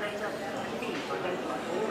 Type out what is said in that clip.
大丈夫。